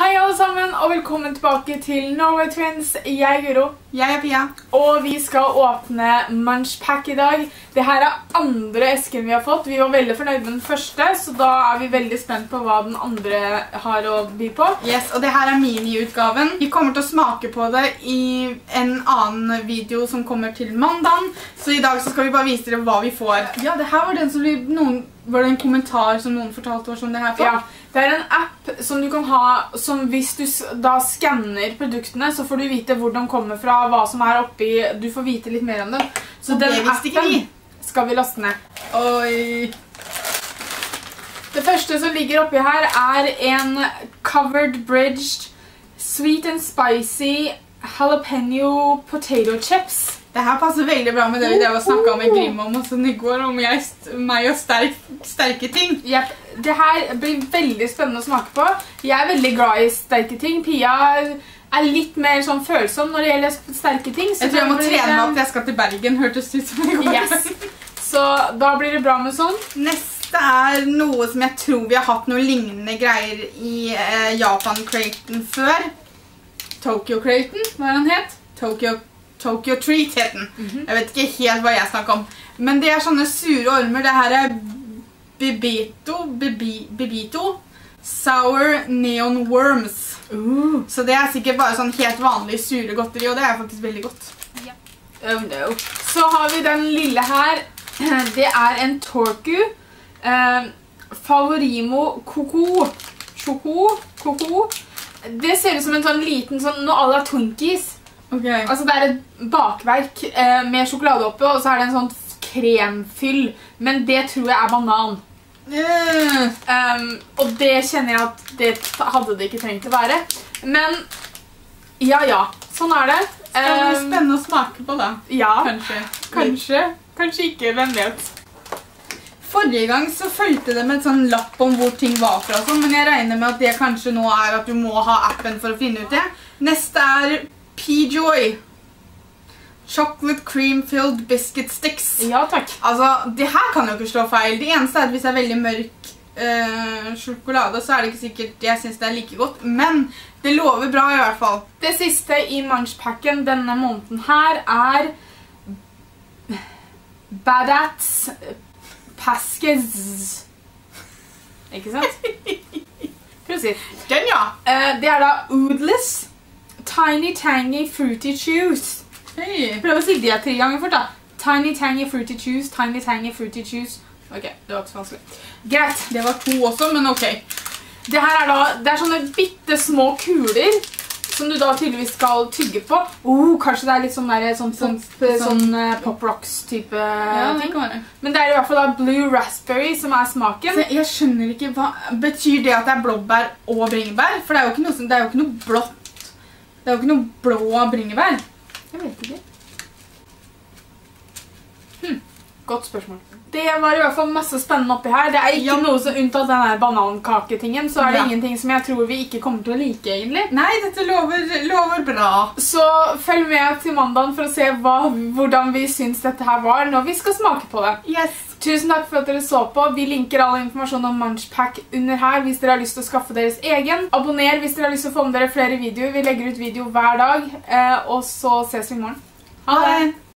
Hei alle sammen, og velkommen tilbake til Norway Twins. Jeg er Guro, Jeg er Pia. og vi skal åpne Munchpack i dag. Dette er andre esken vi har fått. Vi var veldig fornøyd med den første, så da er vi veldig spent på hva den andre har å by på. Yes, og det her er miniutgaven. Vi kommer til å smake på det i en annen video som kommer til mandagen. Så i dag så skal vi bare vise dere hva vi får. Ja, det her var den som vi, noen, var det en kommentar som noen fortalte oss om det her på? Ja, det er en app som du kan ha, som hvis du da skanner produktene, så får du vite hvor de kommer fra, hva som er oppi, du får vite litt mer om dem. Så Og den ikke vi. skal vi laste ned. Oi. Det første som ligger oppi her er en covered bridged sweet and spicy jalapeno potato chips. Det her passer veldig bra med det vi drev og snakka med Grim om også i går, om jeg, meg og sterk, sterke ting. Yep. det her blir veldig spennende å smake på. Jeg er veldig glad i sterke ting. Pia er litt mer sånn følsom når det gjelder sterke ting. så Jeg tror jeg må blir trene meg opp jeg skal til Bergen, hørtes ut som i går. Yes. Så da blir det bra med sånn. Neste er noe som jeg tror vi har hatt noe lignende greier i eh, Japan-craten før. Tokyo-craten, hva er den het? Tokyo, Tokyo Treat het den. Mhm. Jeg vet ikke helt hva jeg snakker om. Men det er sånne sure ormer. Det her er Bibito, Bibi, Bibito Sour Neon Worms. Så det er sikkert bare sånn helt vanlig sure godteri, og det er faktisk veldig godt. Oh no. Så har vi den lille her. Det er en Torku. Eh, Favorimo Koko. Sjoko. Koko. Det ser ut som en sånn liten sånn Noe à la Twinkies. Ok. Altså Det er et bakverk eh, med sjokolade oppi, og så er det en sånn kremfyll. Men det tror jeg er banan. Mm. Um, og det kjenner jeg at det hadde det ikke trengt å være. Men ja, ja. Sånn er det. Skal det bli Um, spennende å smake på, da. ja, Kanskje. kanskje. Kanskje ikke. Hvem vet. Forrige gang så fulgte det med et sånn lapp om hvor ting var fra, sånn, men jeg regner med at det kanskje nå er at du må ha appen for å finne ut det. Neste er P-Joy. Chocolate cream filled biscuit sticks. Ja takk. Altså, det her kan jo ikke slå feil. Det eneste er at hvis det er veldig mørk eh, sjokolade, så er det ikke sikkert jeg synes det er like godt, men det lover bra i hvert fall. Det siste i Munchpacken denne måneden her er Badats Paskes. Ikke sant? Prøv å si. Den, ja. Eh, det er da Oodless Tiny Tangy Fruity Chews. Hei. Prøv å si det tre ganger fort, da. Tiny Tangy Fruity Chews, Tiny Tangy Fruity Chews. Ok, det var ikke så vanskelig. Greit. Det var to også, men ok. Det her er da, det er sånne bitte små kuler som du da tydeligvis skal tygge på. Oh, kanskje det er litt sånn, der, sånn, sånn, Sånn- sånn, eh, Pop Rocks-type Ja, det ting. være. Men det er i hvert fall da Blue Raspberry som er smaken. Så jeg skjønner ikke hva Betyr det at det er blåbær og bringebær? For det er jo ikke noe, det er jo ikke noe blått. Det er jo ikke noe blå bringebær. Jeg vet ikke. Godt spørsmål. Det var i hvert fall masse spennende oppi her. Det er ikke Ja. noe som unntatt den her banankaketingen, så er det Ja. ingenting som jeg tror vi ikke kommer til å like, egentlig. Nei, dette lover, lover bra. Så følg med til mandagen for å se hva, hvordan vi syns dette her var når vi skal smake på det. Yes. Tusen takk for at dere så på. Vi linker all informasjon om Munchpack under her hvis dere har lyst til å skaffe deres egen. Abonner hvis dere har lyst til å få med dere flere videoer. Vi legger ut video hver dag, eh, og så ses vi i morgen. Ha det.